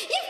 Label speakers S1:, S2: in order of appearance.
S1: You